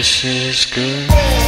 this is good.